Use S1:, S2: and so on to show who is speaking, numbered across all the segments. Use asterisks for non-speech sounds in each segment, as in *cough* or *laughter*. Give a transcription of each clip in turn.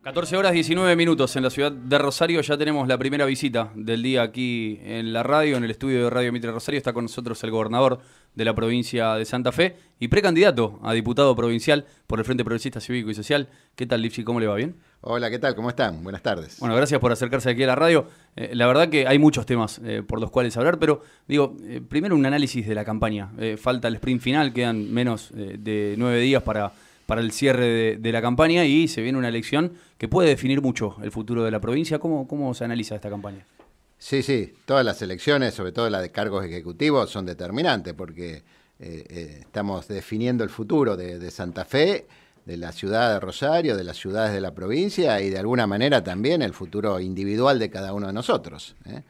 S1: 14 horas 19 minutos en la ciudad de Rosario. Ya tenemos la primera visita del día aquí en la radio, en el estudio de Radio Mitre Rosario. Está con nosotros el gobernador de la provincia de Santa Fe y precandidato a diputado provincial por el Frente Progresista Cívico y Social. ¿Qué tal, Lipsi? ¿Cómo le va? ¿Bien?
S2: Hola, ¿qué tal? ¿Cómo están? Buenas tardes.
S1: Bueno, gracias por acercarse aquí a la radio. Eh, la verdad que hay muchos temas eh, por los cuales hablar, pero digo, eh, primero un análisis de la campaña. falta el sprint final, quedan menos de nueve días para para el cierre de, la campaña y se viene una elección que puede definir mucho el futuro de la provincia. ¿Cómo, cómo se analiza esta campaña?
S2: Sí, sí, todas las elecciones, sobre todo las de cargos ejecutivos, son determinantes porque eh, eh, estamos definiendo el futuro de, Santa Fe, de la ciudad de Rosario, de las ciudades de la provincia y de alguna manera también el futuro individual de cada uno de nosotros. ¿eh?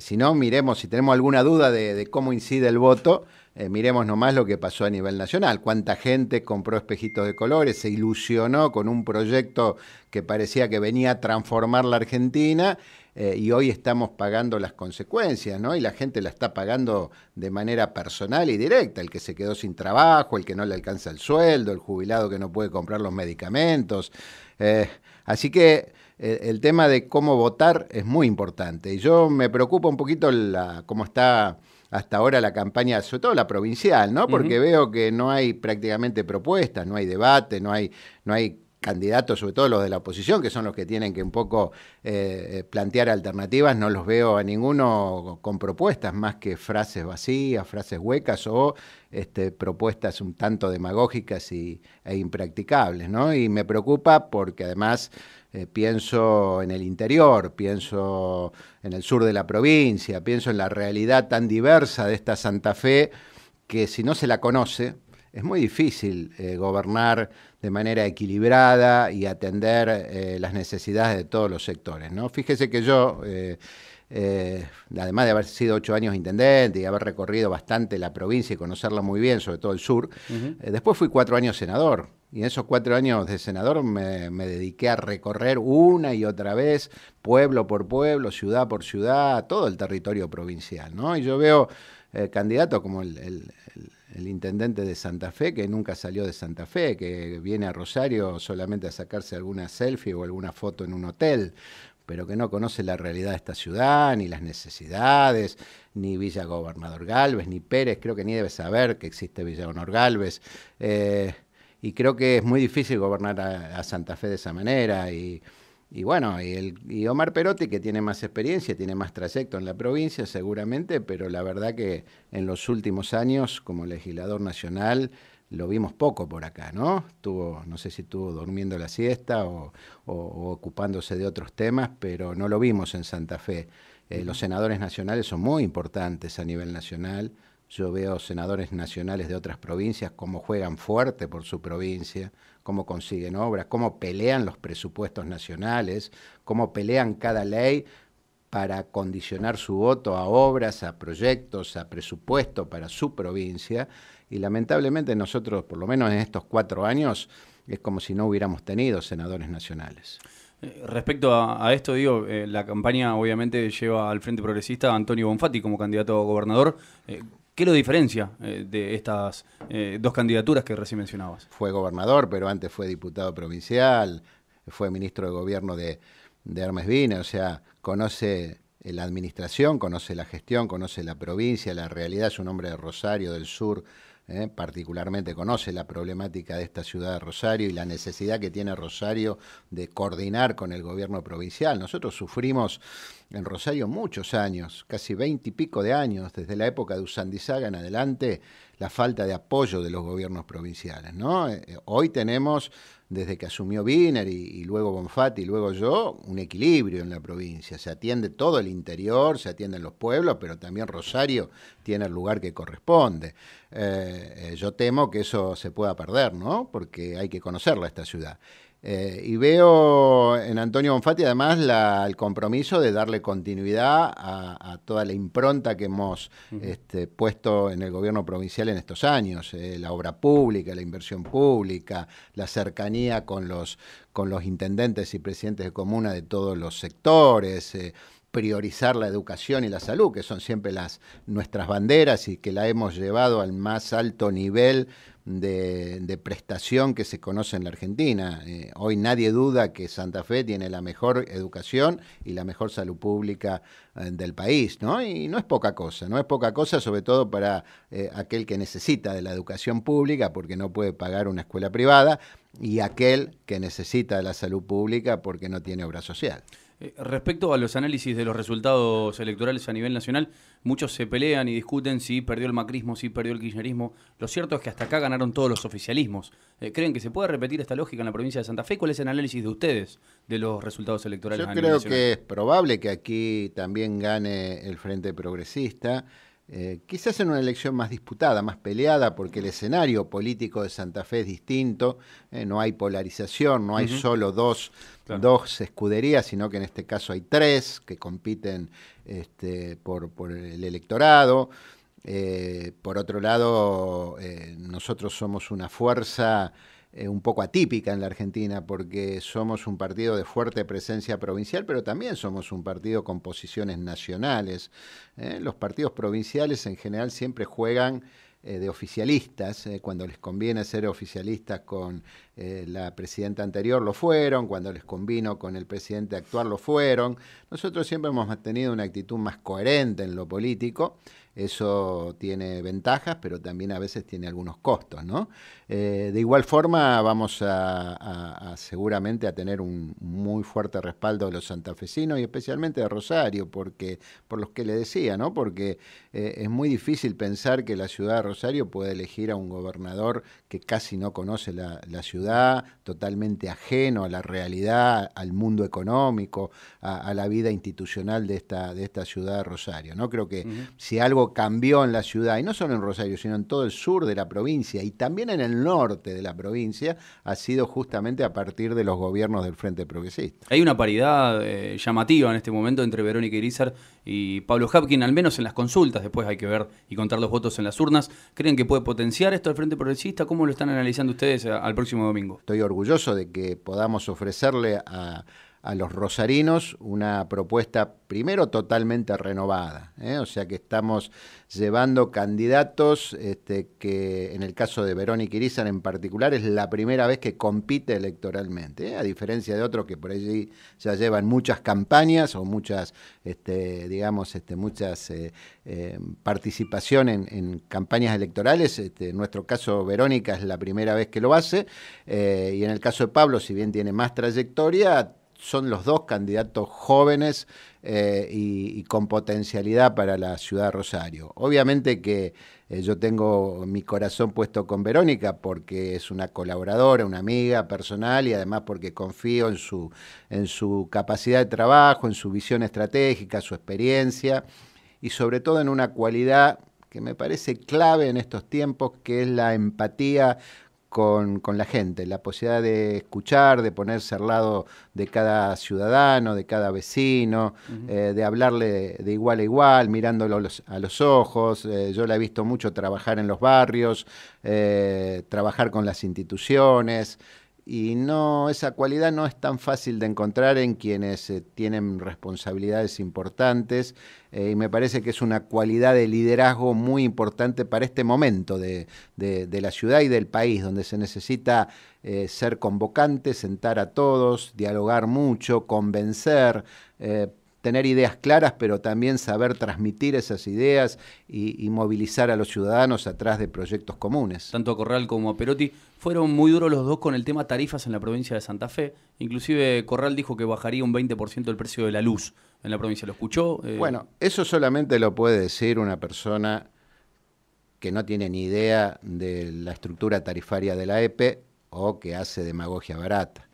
S2: Si no, miremos, si tenemos alguna duda de cómo incide el voto, eh, miremos nomás lo que pasó a nivel nacional. Cuánta gente compró espejitos de colores, se ilusionó con un proyecto que parecía que venía a transformar la Argentina eh, y hoy estamos pagando las consecuencias, ¿no? Y la gente la está pagando de manera personal y directa. El que se quedó sin trabajo, el que no le alcanza el sueldo, el jubilado que no puede comprar los medicamentos. Eh, así que el tema de cómo votar es muy importante. Y yo me preocupa un poquito la, cómo está hasta ahora la campaña, sobre todo la provincial, ¿no? Porque veo que no hay prácticamente propuestas, no hay debate, no hay, no hay candidatos, sobre todo los de la oposición, que son los que tienen que un poco eh, eh, plantear alternativas, no los veo a ninguno con propuestas más que frases vacías, frases huecas o este, propuestas un tanto demagógicas y, e impracticables, ¿no? Y me preocupa porque además eh, pienso en el interior, pienso en el sur de la provincia, pienso en la realidad tan diversa de esta Santa Fe que si no se la conoce, es muy difícil eh, gobernar de manera equilibrada y atender eh, las necesidades de todos los sectores. ¿no? Fíjese que yo, además de haber sido ocho años intendente y haber recorrido bastante la provincia y conocerla muy bien, sobre todo el sur, después fui cuatro años senador. Y en esos cuatro años de senador me, dediqué a recorrer una y otra vez, pueblo por pueblo, ciudad por ciudad, todo el territorio provincial. ¿no? Y yo veo eh, candidatos como el, intendente de Santa Fe, que nunca salió de Santa Fe, que viene a Rosario solamente a sacarse alguna selfie o alguna foto en un hotel, pero que no conoce la realidad de esta ciudad, ni las necesidades, ni Villa Gobernador Galvez, ni Pérez, creo que ni debe saber que existe Villa Gobernador Galvez. Eh, y creo que es muy difícil gobernar a, Santa Fe de esa manera. Y, bueno, y, el, Omar Perotti, que tiene más experiencia, tiene más trayecto en la provincia seguramente, pero la verdad que en los últimos años, como legislador nacional, lo vimos poco por acá, ¿no? Estuvo, no sé si estuvo durmiendo la siesta o, ocupándose de otros temas, pero no lo vimos en Santa Fe. Eh, los senadores nacionales son muy importantes a nivel nacional yo veo senadores nacionales de otras provincias cómo juegan fuerte por su provincia, cómo consiguen obras, cómo pelean los presupuestos nacionales, cómo pelean cada ley para condicionar su voto a obras, a proyectos, a presupuesto para su provincia. Y lamentablemente nosotros, por lo menos en estos cuatro años, es como si no hubiéramos tenido senadores nacionales.
S1: Eh, respecto a, esto, digo, eh, la campaña obviamente lleva al Frente Progresista a Antonio Bonfatti como candidato a gobernador. Eh, ¿Qué lo diferencia eh, de estas eh, dos candidaturas que recién mencionabas?
S2: Fue gobernador, pero antes fue diputado provincial, fue ministro de gobierno de, de Hermes Vine, o sea, conoce la administración, conoce la gestión, conoce la provincia, la realidad, es un hombre de Rosario, del sur, ¿eh? particularmente conoce la problemática de esta ciudad de Rosario y la necesidad que tiene Rosario de coordinar con el gobierno provincial. Nosotros sufrimos en Rosario muchos años, casi veinte y pico de años, desde la época de Usandizaga en adelante, la falta de apoyo de los gobiernos provinciales. ¿no? Eh, hoy tenemos desde que asumió Wiener y, luego Bonfatti y luego yo, un equilibrio en la provincia. Se atiende todo el interior, se atienden los pueblos, pero también Rosario tiene el lugar que corresponde. Eh, eh, yo temo que eso se pueda perder, ¿no? Porque hay que conocerla esta ciudad. Eh, y veo en Antonio Bonfatti además el compromiso de darle continuidad a, toda la impronta que hemos este, puesto en el gobierno provincial en estos años, eh, la obra pública, la inversión pública, la cercanía con los, con los intendentes y presidentes de comuna de todos los sectores, eh, priorizar la educación y la salud, que son siempre las nuestras banderas y que la hemos llevado al más alto nivel de, prestación que se conoce en la Argentina. Eh, hoy nadie duda que Santa Fe tiene la mejor educación y la mejor salud pública eh, del país, ¿no? Y no es poca cosa, no es poca cosa sobre todo para eh, aquel que necesita de la educación pública porque no puede pagar una escuela privada y aquel que necesita de la salud pública porque no tiene obra social.
S1: Eh, respecto a los análisis de los resultados electorales a nivel nacional, muchos se pelean y discuten si perdió el macrismo, si perdió el kirchnerismo. Lo cierto es que hasta acá ganaron todos los oficialismos. Eh, ¿Creen que se puede repetir esta lógica en la provincia de Santa Fe? ¿Cuál es el análisis de ustedes de los resultados electorales?
S2: Yo creo que es probable que aquí también gane el Frente Progresista. Eh, quizás en una elección más disputada, más peleada, porque el escenario político de Santa Fe es distinto, eh, no hay polarización, no hay solo dos, escuderías, sino que en este caso hay tres que compiten este, por, el electorado. Eh, por otro lado, nosotros somos una fuerza eh, un poco atípica en la Argentina porque somos un partido de fuerte presencia provincial, pero también somos un partido con posiciones nacionales. ¿eh? Los partidos provinciales en general siempre juegan eh, de oficialistas, cuando les conviene ser oficialistas con la presidenta anterior lo fueron, cuando les convino con el presidente actual lo fueron. Nosotros siempre hemos mantenido una actitud más coherente en lo político eso tiene ventajas, pero también a veces tiene algunos costos, ¿no? Eh, de igual forma, vamos a, seguramente a tener un muy fuerte respaldo de los santafesinos y especialmente de Rosario, porque por los que le decía, ¿no? Porque eh, es muy difícil pensar que la ciudad de Rosario puede elegir a un gobernador que casi no conoce la, ciudad, totalmente ajeno a la realidad, al mundo económico, a, la vida institucional de esta, de esta ciudad de Rosario, ¿no? Creo que si algo cambió en la ciudad, y no solo en Rosario, sino en todo el sur de la provincia y también en el norte de la provincia, ha sido justamente a partir de los gobiernos del Frente Progresista.
S1: Hay una paridad eh, llamativa en este momento entre Verónica Irizar y Pablo Hapkin, al menos en las consultas, después hay que ver y contar los votos en las urnas. ¿Creen que puede potenciar esto al Frente Progresista? ¿Cómo lo están analizando ustedes eh, al próximo domingo?
S2: Estoy orgulloso de que podamos ofrecerle a a los rosarinos una propuesta primero totalmente renovada, ¿eh? o sea que estamos llevando candidatos este, que en el caso de Verónica Irizar en particular es la primera vez que compite electoralmente, ¿eh? a diferencia de otros que por allí ya llevan muchas campañas o muchas, este, digamos, este, muchas eh, participación en, campañas electorales. Este, en nuestro caso Verónica es la primera vez que lo hace y en el caso de Pablo, si bien tiene más trayectoria, son los dos candidatos jóvenes eh, y, con potencialidad para la ciudad de Rosario. Obviamente que eh, yo tengo mi corazón puesto con Verónica porque es una colaboradora, una amiga personal y además porque confío en su, en su capacidad de trabajo, en su visión estratégica, su experiencia y sobre todo en una cualidad que me parece clave en estos tiempos, que es la empatía con, la gente, la posibilidad de escuchar, de ponerse al lado de cada ciudadano, de cada vecino, eh, de hablarle de, igual a igual, mirándolo a los, ojos. Eh, yo la he visto mucho trabajar en los barrios, eh, trabajar con las instituciones y no esa cualidad no es tan fácil de encontrar en quienes eh, tienen responsabilidades importantes eh, y me parece que es una cualidad de liderazgo muy importante para este momento de, la ciudad y del país donde se necesita eh, ser convocante, sentar a todos, dialogar mucho, convencer tener ideas claras, pero también saber transmitir esas ideas y, movilizar a los ciudadanos atrás de proyectos comunes.
S1: Tanto Corral como Perotti fueron muy duros los dos con el tema tarifas en la provincia de Santa Fe. Inclusive Corral dijo que bajaría un 20% el precio de la luz en la provincia. ¿Lo escuchó?
S2: Eh, bueno, eso solamente lo puede decir una persona que no tiene ni idea de la estructura tarifaria de la EPE o que hace demagogia barata.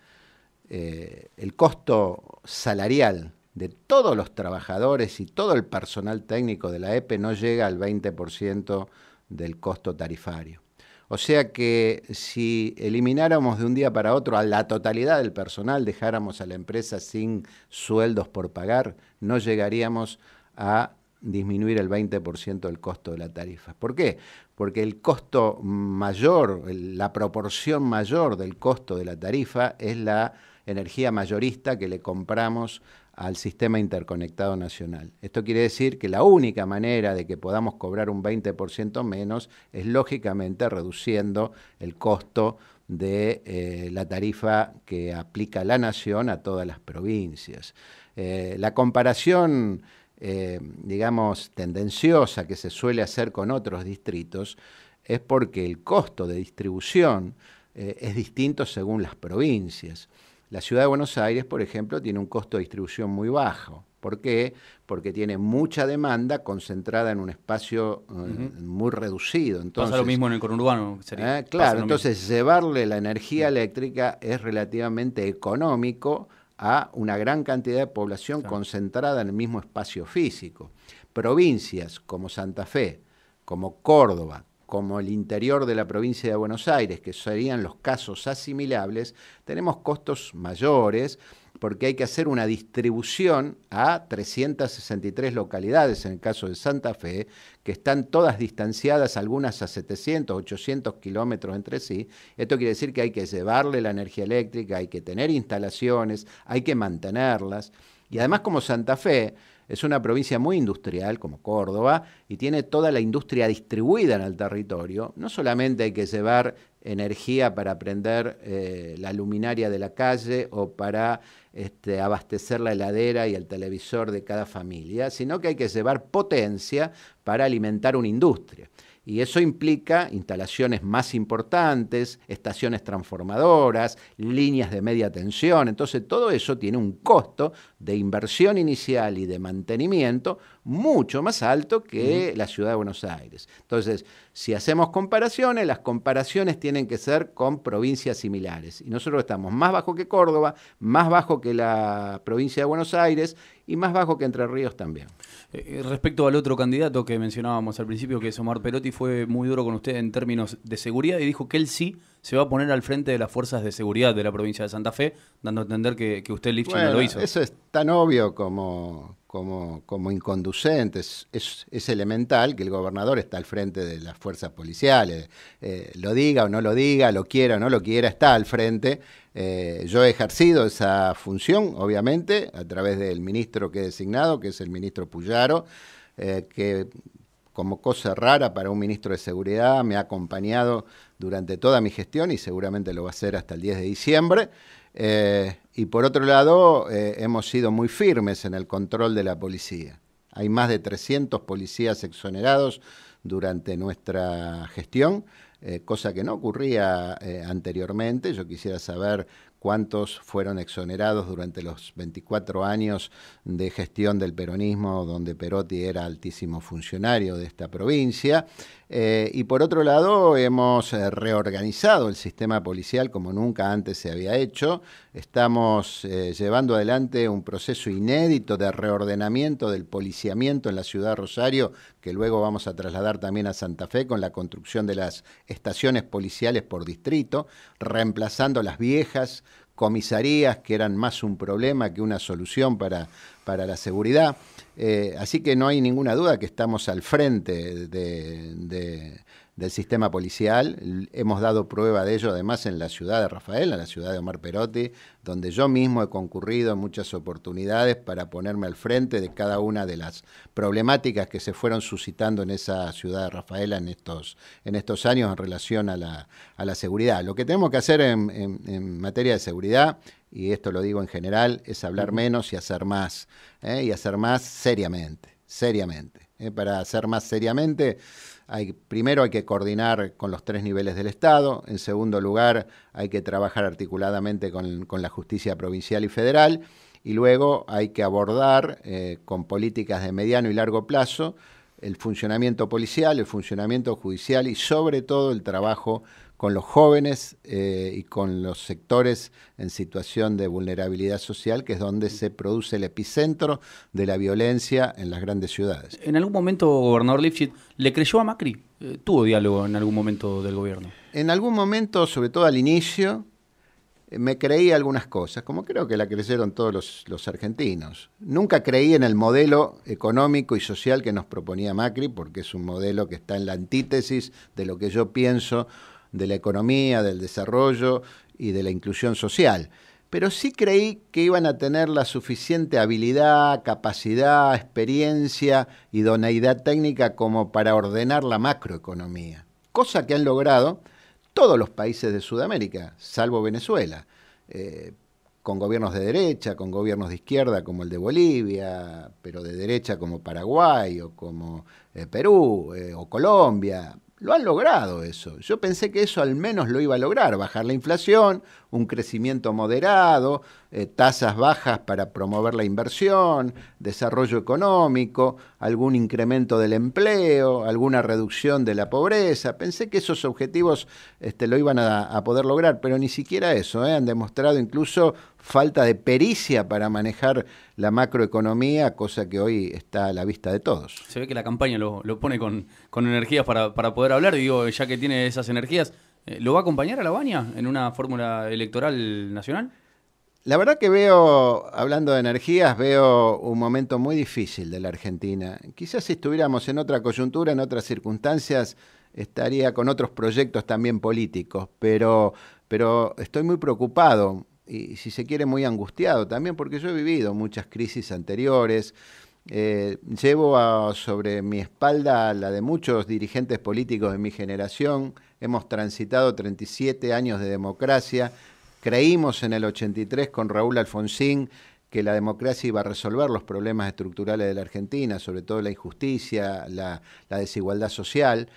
S2: Eh, el costo salarial de todos los trabajadores y todo el personal técnico de la EPE no llega al 20% del costo tarifario. O sea que si elimináramos de un día para otro a la totalidad del personal, dejáramos a la empresa sin sueldos por pagar, no llegaríamos a disminuir el 20% del costo de la tarifa. ¿Por qué? Porque el costo mayor, la proporción mayor del costo de la tarifa es la energía mayorista que le compramos al sistema interconectado nacional. Esto quiere decir que la única manera de que podamos cobrar un 20% menos es lógicamente reduciendo el costo de eh, la tarifa que aplica la nación a todas las provincias. Eh, la comparación, eh, digamos, tendenciosa que se suele hacer con otros distritos es porque el costo de distribución es distinto según las provincias. La ciudad de Buenos Aires, por ejemplo, tiene un costo de distribución muy bajo. ¿Por qué? Porque tiene mucha demanda concentrada en un espacio eh, muy reducido.
S1: Entonces, Pasa lo mismo en el conurbano.
S2: Sería, eh, claro, entonces llevarle la energía eléctrica es relativamente económico a una gran cantidad de población concentrada en el mismo espacio físico. Provincias como Santa Fe, como Córdoba, como el interior de la provincia de Buenos Aires, que serían los casos asimilables, tenemos costos mayores porque hay que hacer una distribución a 363 localidades, en el caso de Santa Fe, que están todas distanciadas, algunas a 700, 800 kilómetros entre sí. Esto quiere decir que hay que llevarle la energía eléctrica, hay que tener instalaciones, hay que mantenerlas. Y además como Santa Fe es una provincia muy industrial, como Córdoba, y tiene toda la industria distribuida en el territorio. No solamente hay que llevar energía para prender eh, la luminaria de la calle o para este, abastecer la heladera y el televisor de cada familia, sino que hay que llevar potencia para alimentar una industria y eso implica instalaciones más importantes, estaciones transformadoras, líneas de media tensión. Entonces todo eso tiene un costo de inversión inicial y de mantenimiento mucho más alto que la ciudad de Buenos Aires. Entonces, si hacemos comparaciones, las comparaciones tienen que ser con provincias similares. Y nosotros estamos más bajo que Córdoba, más bajo que la provincia de Buenos Aires y más bajo que Entre Ríos también.
S1: Eh, respecto al otro candidato que mencionábamos al principio, que es Omar Perotti, fue muy duro con usted en términos de seguridad y dijo que él sí se va a poner al frente de las fuerzas de seguridad de la provincia de Santa Fe, dando a entender que, usted, Lifchin, no lo hizo.
S2: Eso es tan obvio como, como, como inconducente, es, elemental que el gobernador está al frente de las fuerzas policiales. Eh, lo diga o no lo diga, lo quiera o no lo quiera, está al frente. Eh, yo he ejercido esa función, obviamente, a través del ministro que he designado, que es el ministro Puyaro, eh, que como cosa rara para un ministro de Seguridad me ha acompañado durante toda mi gestión y seguramente lo va a hacer hasta el 10 de diciembre. Eh, y por otro lado, eh, hemos sido muy firmes en el control de la policía. Hay más de 300 policías exonerados durante nuestra gestión, eh, cosa que no ocurría anteriormente. Yo quisiera saber cuántos fueron exonerados durante los 24 años de gestión del peronismo, donde Perotti era altísimo funcionario de esta provincia. Eh, y por otro lado, hemos eh, reorganizado el sistema policial como nunca antes se había hecho. Estamos eh, llevando adelante un proceso inédito de reordenamiento del policiamiento en la ciudad de Rosario, que luego vamos a trasladar también a Santa Fe con la construcción de las estaciones policiales por distrito, reemplazando las viejas comisarías que eran más un problema que una solución para, para la seguridad. Eh, así que no hay ninguna duda que estamos al frente de, del sistema policial. Hemos dado prueba de ello además en la ciudad de Rafael, en la ciudad de Omar Perotti, donde yo mismo he concurrido en muchas oportunidades para ponerme al frente de cada una de las problemáticas que se fueron suscitando en esa ciudad de Rafaela en estos, en estos años en relación a la, a la seguridad. Lo que tenemos que hacer en, en, materia de seguridad, y esto lo digo en general, es hablar menos y hacer más, ¿eh? y hacer más seriamente, seriamente. ¿eh? Para hacer más seriamente primero hay que coordinar con los tres niveles del Estado, en segundo lugar hay que trabajar articuladamente con, la justicia provincial y federal, y luego hay que abordar eh, con políticas de mediano y largo plazo el funcionamiento policial, el funcionamiento judicial y sobre todo el trabajo con los jóvenes eh, y con los sectores en situación de vulnerabilidad social, que es donde se produce el epicentro de la violencia en las grandes ciudades.
S1: En algún momento, gobernador Lifshitz, ¿le creyó a Macri? Eh, ¿Tuvo diálogo en algún momento del gobierno?
S2: En algún momento, sobre todo al inicio, eh, me creí algunas cosas, como creo que la creyeron todos los, los, argentinos. Nunca creí en el modelo económico y social que nos proponía Macri, porque es un modelo que está en la antítesis de lo que yo pienso de la economía, del desarrollo y de la inclusión social. pero sí creí que iban a tener la suficiente habilidad, capacidad, experiencia, idoneidad técnica como para ordenar la macroeconomía, cosa que han logrado todos los países de Sudamérica, salvo Venezuela. Eh, con gobiernos de derecha, con gobiernos de izquierda como el de Bolivia, pero de derecha como Paraguay o como eh, Perú eh, o Colombia. Lo han logrado eso. Yo pensé que eso al menos lo iba a lograr, bajar la inflación, un crecimiento moderado, eh, tasas bajas para promover la inversión, desarrollo económico, algún incremento del empleo, alguna reducción de la pobreza. Pensé que esos objetivos este, lo iban a, poder lograr, pero ni siquiera eso. ¿eh? Han demostrado incluso falta de pericia para manejar la macroeconomía, cosa que hoy está a la vista de todos.
S1: Se ve que la campaña lo, pone con, con energías para, para poder hablar, digo, ya que tiene esas energías. Eh, ¿Lo va a acompañar a la Baña en una fórmula electoral nacional?
S2: La verdad que veo, hablando de energías, veo un momento muy difícil de la Argentina. Quizás si estuviéramos en otra coyuntura, en otras circunstancias, estaría con otros proyectos también políticos, pero, pero estoy muy preocupado y si se quiere muy angustiado también porque yo he vivido muchas crisis anteriores. Eh, llevo sobre mi espalda la de muchos dirigentes políticos de mi generación. Hemos transitado 37 años de democracia. Creímos en el 83 con Raúl Alfonsín que la democracia iba a resolver los problemas estructurales de la Argentina, sobre todo la injusticia, la, desigualdad social.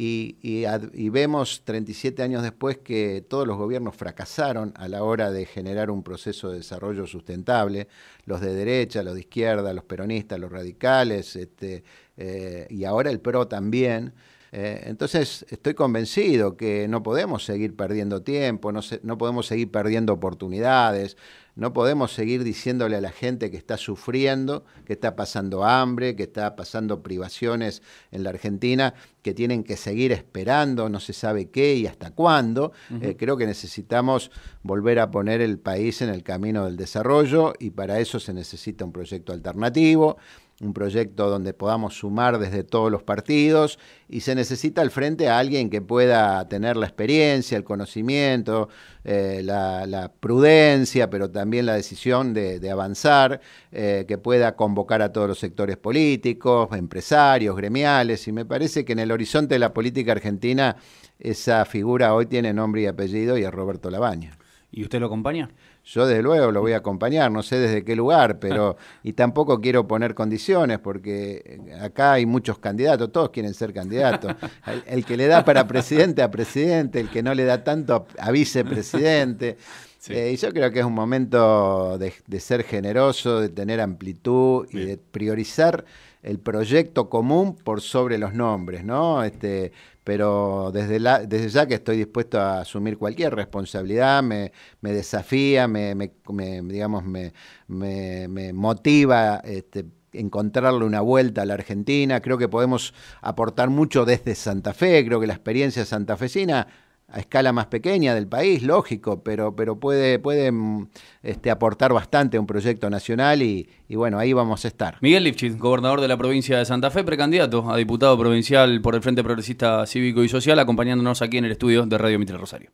S2: Y, vemos 37 años después que todos los gobiernos fracasaron a la hora de generar un proceso de desarrollo sustentable, los de derecha, los de izquierda, los peronistas, los radicales, este, eh, y ahora el PRO también. Eh, entonces estoy convencido que no podemos seguir perdiendo tiempo, no, no podemos seguir perdiendo oportunidades, no podemos seguir diciéndole a la gente que está sufriendo, que está pasando hambre, que está pasando privaciones en la Argentina, que tienen que seguir esperando, no se sabe qué y hasta cuándo. Eh, creo que necesitamos volver a poner el país en el camino del desarrollo y para eso se necesita un proyecto alternativo un proyecto donde podamos sumar desde todos los partidos y se necesita al frente a alguien que pueda tener la experiencia, el conocimiento, eh, la, prudencia, pero también la decisión de, avanzar, eh, que pueda convocar a todos los sectores políticos, empresarios, gremiales, y me parece que en el horizonte de la política argentina esa figura hoy tiene nombre y apellido y es Roberto Labaña.
S1: ¿Y usted lo acompaña?
S2: Yo desde luego lo voy a acompañar, no sé desde qué lugar, pero *laughs* y tampoco quiero poner condiciones porque acá hay muchos candidatos, todos quieren ser candidatos. *laughs* El, que le da para presidente a presidente, el que no le da tanto a vicepresidente. *laughs* Eh, y yo creo que es un momento de, de ser generoso, de tener amplitud y de priorizar el proyecto común por sobre los nombres, ¿no? Este, pero desde, la, desde ya que estoy dispuesto a asumir cualquier responsabilidad, me, me desafía, me, me, digamos, me, motiva este, encontrarle una vuelta a la Argentina. Creo que podemos aportar mucho desde Santa Fe, creo que la experiencia santafesina a escala más pequeña del país, lógico, pero, pero puede, mm, este, aportar bastante a un proyecto nacional y, y, bueno, ahí vamos a estar.
S1: Miguel Lifchitz, gobernador de la provincia de Santa Fe, precandidato a diputado provincial por el Frente Progresista Cívico y Social, acompañándonos aquí en el estudio de Radio Mitre Rosario.